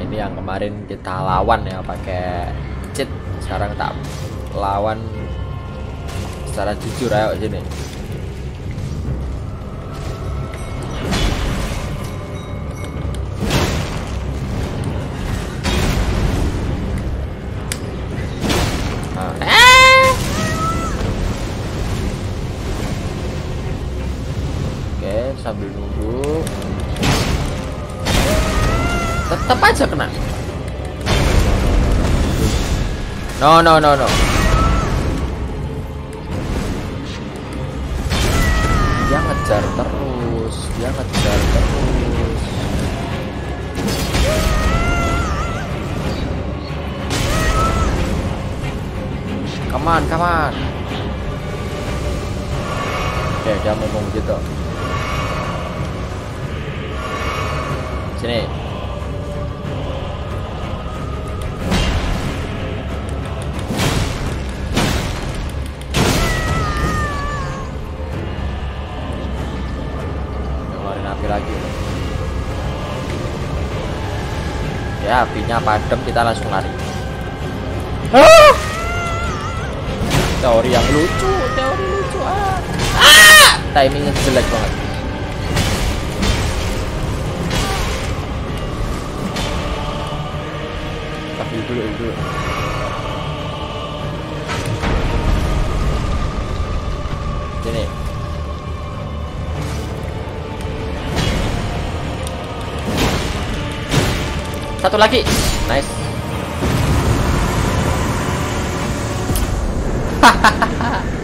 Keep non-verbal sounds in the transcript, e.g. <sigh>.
ini yang kemarin kita lawan ya pakai cheat sekarang tak lawan secara jujur ayo sini sambil nunggu. Tetap aja kena. No, no, no, no. Dia ngejar terus, dia ngejar terus. Come on, come on. Oke, dia ngomong gitu. Sini. Api lagi. Ya, apinya padam, kita langsung lari. Ah! Teori yang lucu, teori lucu. Ah! Ah! Timingnya jelek banget. Tapi dulu dulu. Sini. Satu lagi. Nice. <laughs>